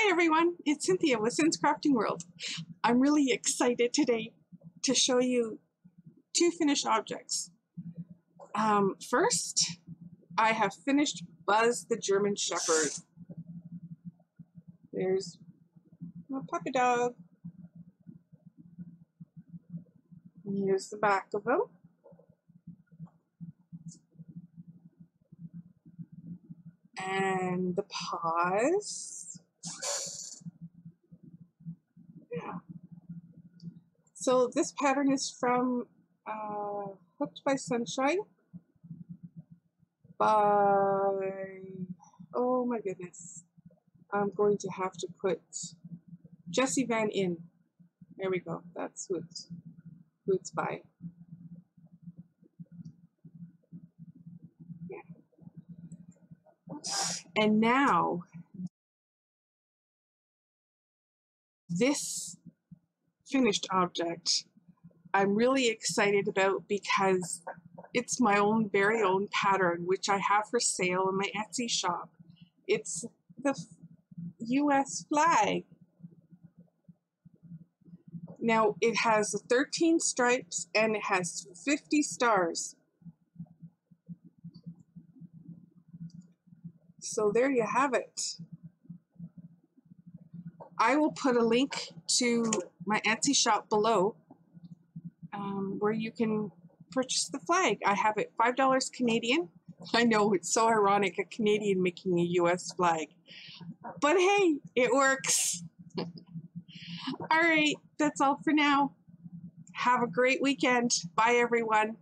Hi everyone, it's Cynthia with Cyn's Crafting World. I'm really excited today to show you two finished objects. Um, first, I have finished Buzz the German Shepherd. There's my puppy dog. Here's the back of him. And the paws. So this pattern is from uh, Hooked by Sunshine by, oh my goodness, I'm going to have to put Jessie Van In. There we go, that's who it's, who it's by. Yeah. And now, this finished object I'm really excited about because it's my own very own pattern, which I have for sale in my Etsy shop. It's the US flag. Now it has 13 stripes and it has 50 stars. So there you have it. I will put a link to my Etsy shop below um, where you can purchase the flag. I have it $5 Canadian. I know it's so ironic, a Canadian making a US flag. But hey, it works. all right, that's all for now. Have a great weekend. Bye, everyone.